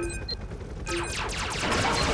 Let's go.